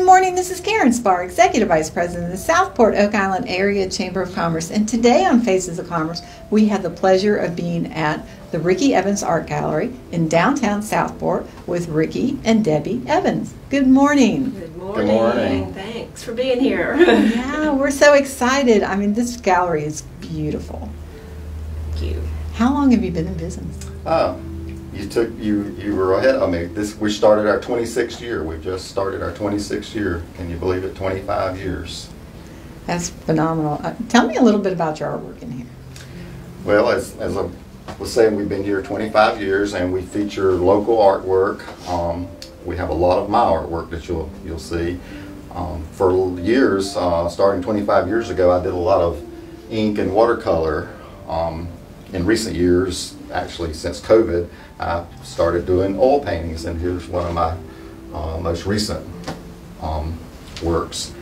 Good morning. This is Karen Spar, Executive Vice President of the Southport Oak Island Area Chamber of Commerce. And today on Faces of Commerce, we have the pleasure of being at the Ricky Evans Art Gallery in downtown Southport with Ricky and Debbie Evans. Good morning. Good morning. Good morning. Thanks for being here. Oh, yeah, we're so excited. I mean, this gallery is beautiful. Thank you. How long have you been in business? Oh, you took, you, you were ahead of me. This, we started our 26th year. We just started our 26th year. Can you believe it? 25 years. That's phenomenal. Uh, tell me a little bit about your artwork in here. Well, as, as I was saying, we've been here 25 years and we feature local artwork. Um, we have a lot of my artwork that you'll, you'll see. Um, for years, uh, starting 25 years ago, I did a lot of ink and watercolor. Um, in recent years, actually since COVID, I started doing oil paintings, and here's one of my uh, most recent um, works.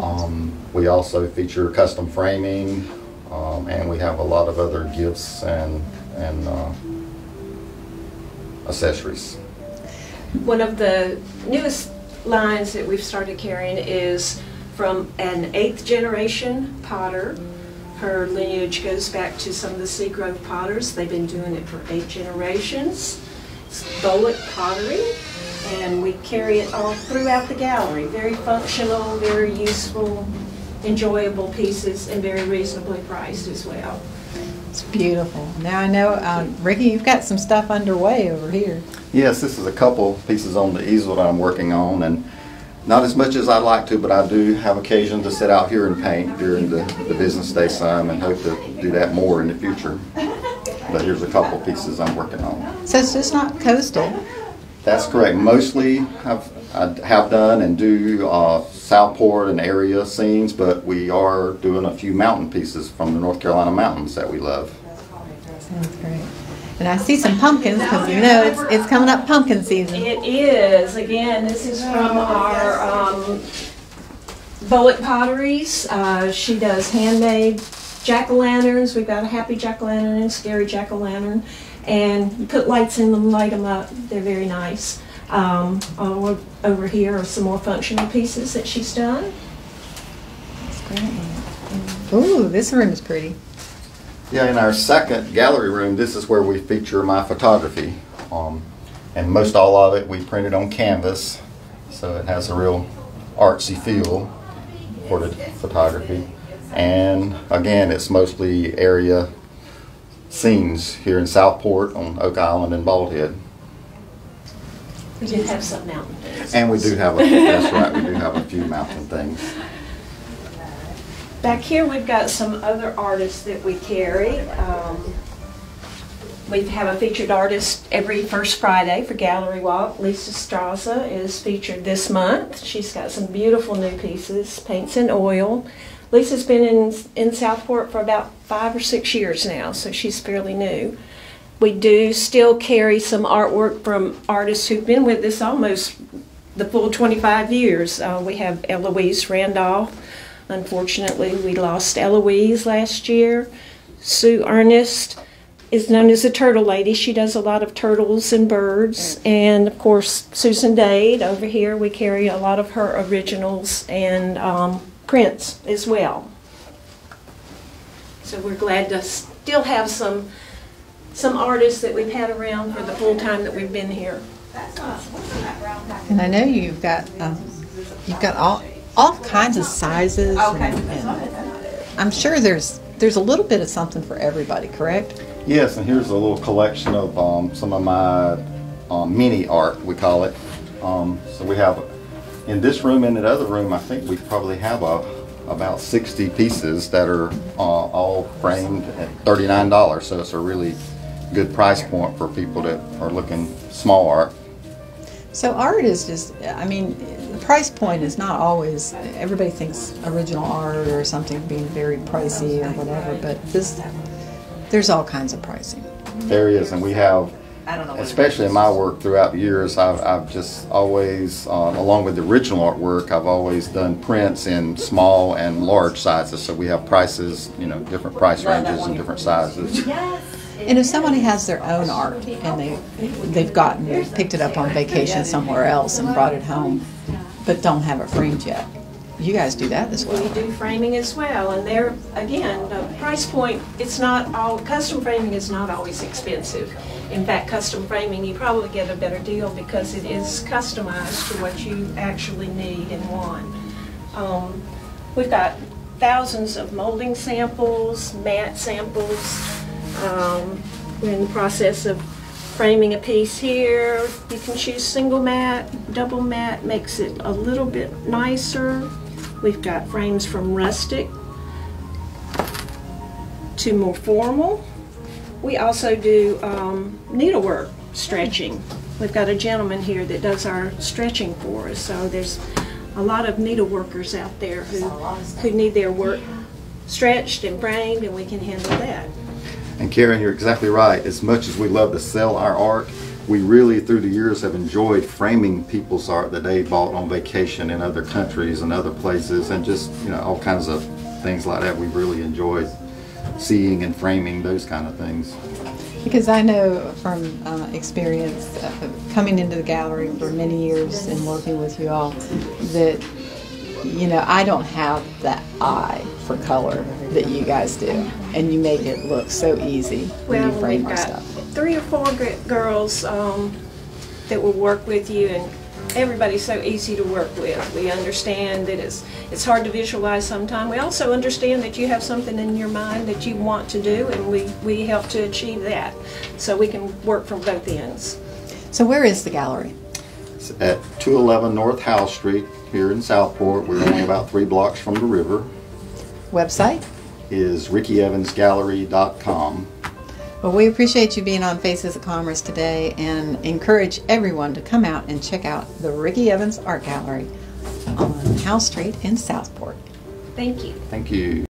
Um, we also feature custom framing, um, and we have a lot of other gifts and and uh, accessories. One of the newest lines that we've started carrying is from an eighth generation potter. Her lineage goes back to some of the Seagrove potters. They've been doing it for eight generations. It's Bullock pottery, and we carry it all throughout the gallery. Very functional, very useful, enjoyable pieces, and very reasonably priced as well. It's beautiful. Now I know, uh, Ricky, you've got some stuff underway over here. Yes, this is a couple pieces on the easel that I'm working on, and not as much as I'd like to, but I do have occasion to sit out here and paint during the, the business day some, and hope to do that more in the future. But here's a couple pieces I'm working on. So it's just not coastal. That's correct. Mostly I've, I have done and do uh, Southport and area scenes, but we are doing a few mountain pieces from the North Carolina mountains that we love. Sounds great. And I see some pumpkins because you know it's it's coming up pumpkin season. It is, again, this is from our um, Bullock Potteries. Uh, She does handmade jack-o'-lanterns. We've got a happy jack-o'-lantern and a scary jack-o'-lantern. And you put lights in them, light them up. They're very nice. Um, all Over here are some more functional pieces that she's done. That's great. Ooh, this room is pretty. Yeah, in our second gallery room, this is where we feature my photography. Um, and most all of it we printed on canvas, so it has a real artsy feel for the photography. And again, it's mostly area scenes here in Southport, on Oak Island, and Bald Head. We do have some mountain things. And we do have, a that's right, we do have a few mountain things. Back here, we've got some other artists that we carry. Um, We have a featured artist every first Friday for Gallery Walk. Lisa Straza is featured this month. She's got some beautiful new pieces, paints in oil. Lisa's been in, in Southport for about five or six years now, so she's fairly new. We do still carry some artwork from artists who've been with us almost the full 25 years. Uh, we have Eloise Randolph. Unfortunately, we lost Eloise last year. Sue Ernest is known as the Turtle Lady. She does a lot of turtles and birds. And of course, Susan Dade over here, we carry a lot of her originals and um, prints as well. So we're glad to still have some some artists that we've had around for the full time that we've been here. And I know you've got um, you've got all all kinds of sizes. And, and I'm sure there's there's a little bit of something for everybody, correct? Yes, and here's a little collection of um, some of my um, mini art, we call it. Um, so we have, in this room and the other room, I think we probably have a, about 60 pieces that are uh, all framed at $39. So it's a really good price point for people that are looking small art. So art is just, I mean, the price point is not always, everybody thinks original art or something being very pricey or whatever, but this, there's all kinds of pricing. There is, and we have, especially in my work throughout the years, I've, I've just always, uh, along with the original artwork, I've always done prints in small and large sizes. So we have prices, you know, different price ranges and different sizes. And if somebody has their own art and they they've gotten picked it up on vacation somewhere else and brought it home, but don't have it framed yet, you guys do that as well. We do framing as well, and there, again, the price point, it's not all, custom framing is not always expensive. In fact, custom framing, you probably get a better deal because it is customized to what you actually need and want. Um, We've got thousands of molding samples, mat samples. Um, We're in the process of framing a piece here. You can choose single mat, double mat, makes it a little bit nicer. We've got frames from rustic to more formal. We also do um, needlework stretching. We've got a gentleman here that does our stretching for us, so there's a lot of needleworkers out there who, who need their work stretched and framed, and we can handle that. And Karen, you're exactly right. As much as we love to sell our art, we really, through the years, have enjoyed framing people's art that they bought on vacation in other countries and other places, and just you know all kinds of things like that. We really enjoyed seeing and framing those kind of things. Because I know from uh, experience uh, coming into the gallery for many years and working with you all that you know I don't have that eye for color that you guys do, and you make it look so easy when Well, you frame we've our got stuff. three or four gr- girls um, that will work with you, and everybody's so easy to work with. We understand that it's it's hard to visualize sometimes. We also understand that you have something in your mind that you want to do, and we, we help to achieve that. So we can work from both ends. So where is the gallery? It's at 211 North Howe Street here in Southport. We're only about three blocks from the river. Website? Is rickyevansgallery.com. Well, we appreciate you being on Faces of Commerce today and encourage everyone to come out and check out the Ricky Evans Art Gallery on Howe Street in Southport. Thank you. Thank you.